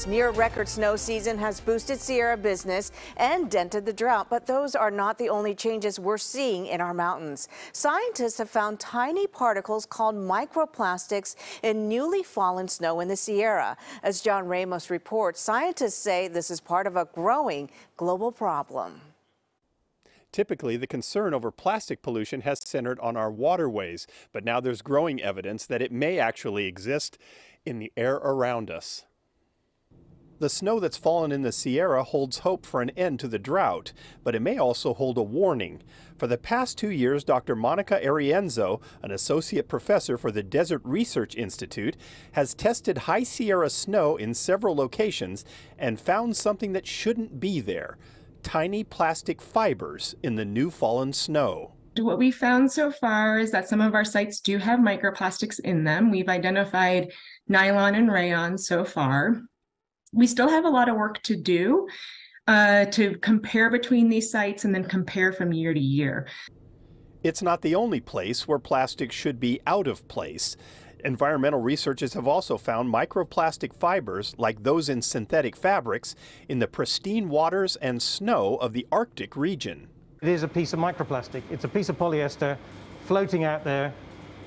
This near record snow season has boosted Sierra business and dented the drought, but those are not the only changes we're seeing in our mountains. Scientists have found tiny particles called microplastics in newly fallen snow in the Sierra. As John Ramos reports, scientists say this is part of a growing global problem. Typically, the concern over plastic pollution has centered on our waterways, but now there's growing evidence that it may actually exist in the air around us. The snow that's fallen in the Sierra holds hope for an end to the drought, but it may also hold a warning. For the past two years, Dr. Monica Arienzo, an associate professor for the Desert Research Institute, has tested high Sierra snow in several locations and found something that shouldn't be there tiny plastic fibers in the new fallen snow. What we found so far is that some of our sites do have microplastics in them. We've identified nylon and rayon so far. We still have a lot of work to do uh, to compare between these sites and then compare from year to year. It's not the only place where plastic should be out of place. Environmental researchers have also found microplastic fibers, like those in synthetic fabrics, in the pristine waters and snow of the Arctic region. It is a piece of microplastic. It's a piece of polyester floating out there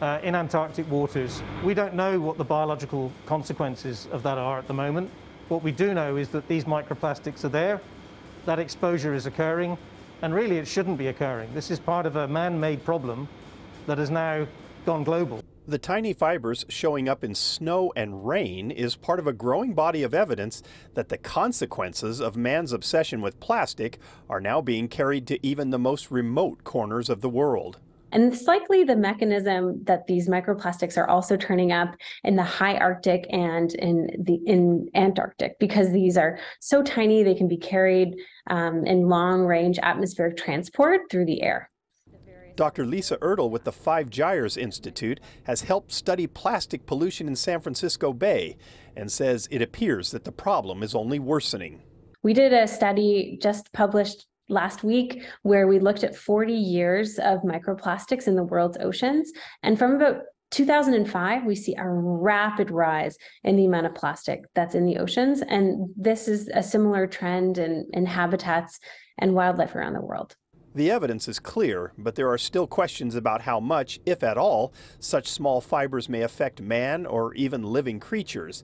uh, in Antarctic waters. We don't know what the biological consequences of that are at the moment. What we do know is that these microplastics are there, that exposure is occurring, and really it shouldn't be occurring. This is part of a man-made problem that has now gone global. The tiny fibers showing up in snow and rain is part of a growing body of evidence that the consequences of man's obsession with plastic are now being carried to even the most remote corners of the world. And it's likely the mechanism that these microplastics are also turning up in the high Arctic and in the in Antarctic because these are so tiny they can be carried um, in long range atmospheric transport through the air. Dr. Lisa Erdle with the Five Gyres Institute has helped study plastic pollution in San Francisco Bay and says it appears that the problem is only worsening. We did a study just published last week where we looked at 40 years of microplastics in the world's oceans. And from about 2005, we see a rapid rise in the amount of plastic that's in the oceans. And this is a similar trend in, in habitats and wildlife around the world. The evidence is clear, but there are still questions about how much, if at all, such small fibers may affect man or even living creatures.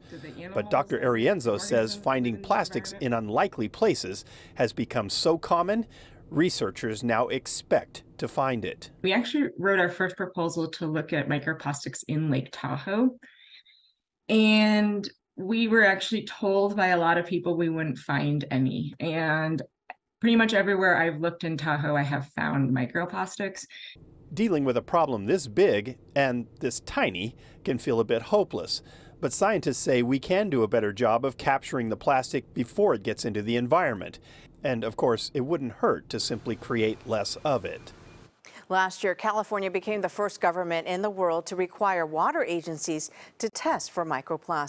But Dr. Arienzo says finding plastics in unlikely places has become so common, researchers now expect to find it. We actually wrote our first proposal to look at microplastics in Lake Tahoe. And we were actually told by a lot of people we wouldn't find any. And pretty much everywhere I've looked in Tahoe, I have found microplastics. Dealing with a problem this big and this tiny can feel a bit hopeless. But scientists say we can do a better job of capturing the plastic before it gets into the environment. And of course, it wouldn't hurt to simply create less of it. Last year, California became the first government in the world to require water agencies to test for microplastics.